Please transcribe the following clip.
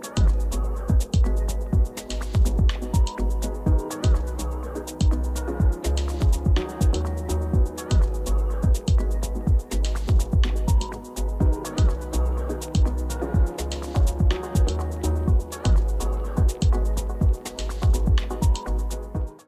Bye.